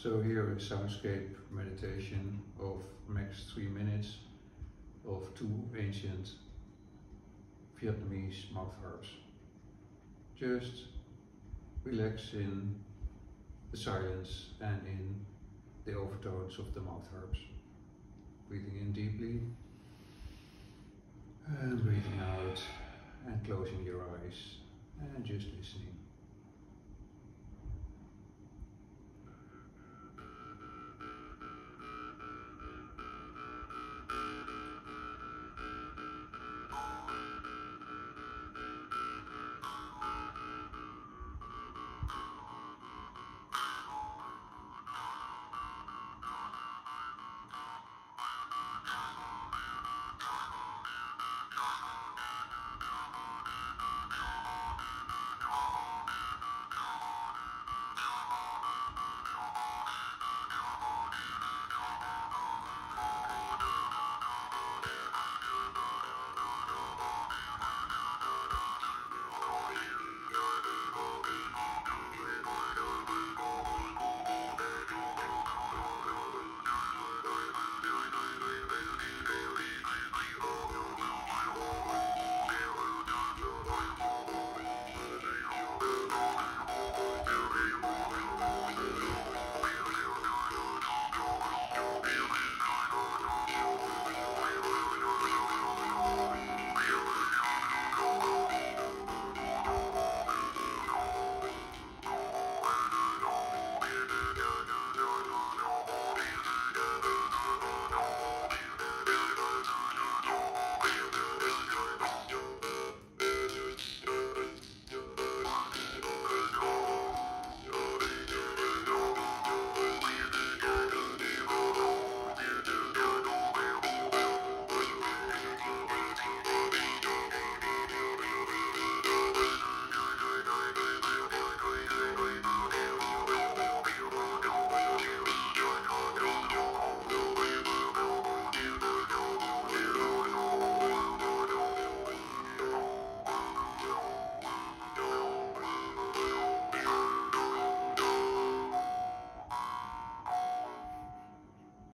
So here is soundscape meditation of max three minutes of two ancient Vietnamese mouth harps. Just relax in the silence and in the overtones of the mouth harps. Breathing in deeply and breathing out and closing your eyes and just listening.